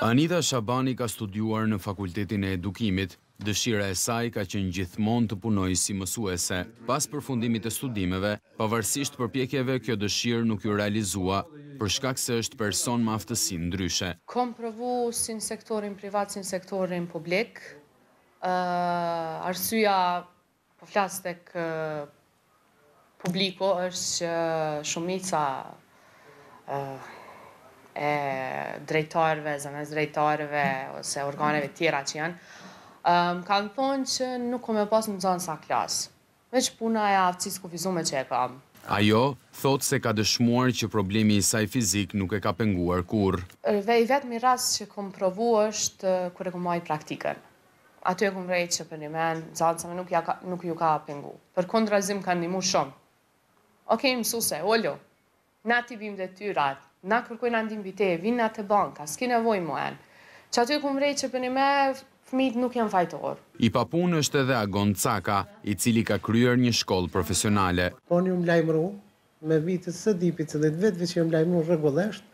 Anita Shabani ka studiuar në Fakultetin e Edukimit. Dëshira e saj ka qenë gjithmonë të punojë si mësuese. Pas përfundimit të studimeve, pavarësisht përpjekjeve kjo dëshirë nuk iu realizua, për shkak se është person me aftësi ndryshe. Kom provu si në sektorin privat si në sektorin publik. Arsyeja Po flas tek publiku është që shumica e drejtorëve, zëvendësdrejtorëve ose organeve tjera që janë, më kanë thonë që nuk kom me pas nxansa n'klasë. Veç puna e aftësisë kufizume që e kam. Ajo thotë se ka dëshmuar që problemi i saj fizik nuk e ka penguar kurrë. Dhe i vetmi rast që kom provu është kur e kom majtë praktikën. Aty e kom vrejt që përnjimen, nxansave nuk ja ka, nuk ju ka pengu. Përkundrazi m'kanë ndihmu shumë. Okej mësuse, olo! Na t'i bimë detyrat, na kërkojna ndihmë mbi te, vim na te banka, s'ki nevojë mu en. Që aty e kom vrejt që përnjime, fëmijtë nuk janë fajtorë. I papunë është edhe Agon Caka, i cili ka kryer një shkollë profesionale. Po, jom lajmëru, Me vite, s'e di, pi dhjetë vjet veç jom lajmru rregullisht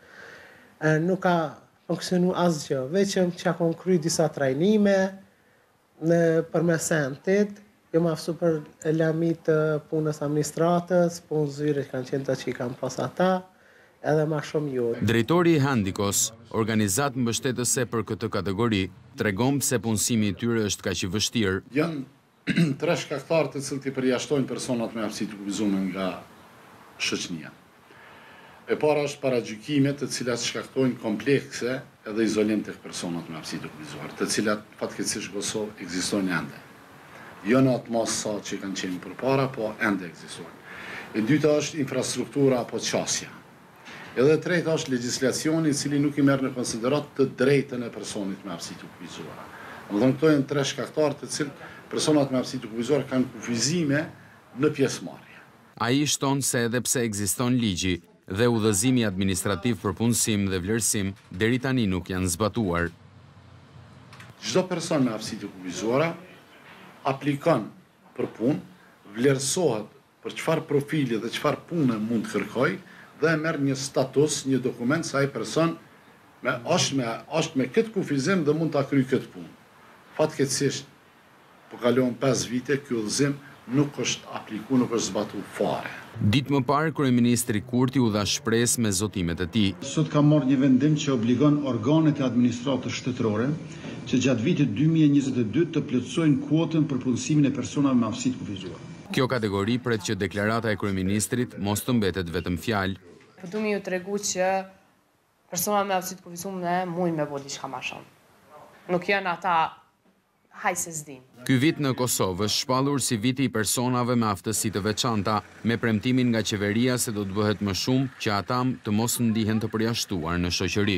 e nuk ka funksionu asgjë veç që i kom kry disa trajnime nëpërmes entit jom aftësu për lami të punës administratës punë zyre që kan qenë do që i kan pas ata edhe ma shum ju. Drejtori i Handikos, organizatë mbështetëse për këtë kategori, tregon pse punësimi i tyre është kaq i vështirë. Janë tre shkaktarë të cilët i përjashtojnë personat me aftësi të kufizume nga shoqnia. E para është paragjykimet të cilat shkaktojnë komplekse edhe izolim tek personat me aftësi të kufizuar, të cilat fatkeqësisht në Kosovë ekzistojnë ende. Jo në atë masë sa që kanë qenë përpara, po ende ekzistojnë. E dyta është infrastruktura apo qasja. Edhe e treta është legjislacioni i cili nuk i merr në konsideratë të drejtën e personit me aftësi të kufizuara. Domethënë këto janë tre shkaktarë të cilët personat me aftësi të kufizuar kanë kufizime në pjesëmarrje. Ai shton se edhe pse ekziston ligji dhe udhëzimi administrativ për punësim dhe vlerësim, deri tani nuk janë zbatuar. Çdo person me aftësi të kufizuara aplikon për punë, vlerësohet për çfarë profili dhe çfarë pune mund të kërkojë dhe e merr një status, një dokument se ai person është me këtë kufizim dhe mund ta kryjë këtë punë. Fatkeqësisht po kalojnë pesë vite, ky udhëzim nuk është apliku, nuk është zbatu fare. Ditë më parë kryeministri Kurti u dha shpresë me zotimet e tij. Sot kam marrë një vendim që obligon organet e administratës shtetërore që gjatë vitit dy mijë e njëzet e dy të plotësojnë kuotën për punësimin e personave me aftësi të kufizuar. Kjo kategori pret që deklarata e kryeministrit mos të mbetet vetëm fjalë. Po du me ju tregu që persona me aftësi të kufizume mujnë me bo diçka ma shumë. Nuk janë ata haj se s'dinë. Ky vit në Kosovë është shpallur si viti i personave me aftësi të veçanta, me premtimin nga qeveria se do të bëhet më shumë që ata të mos ndihen të përjashtuar në shoqëri.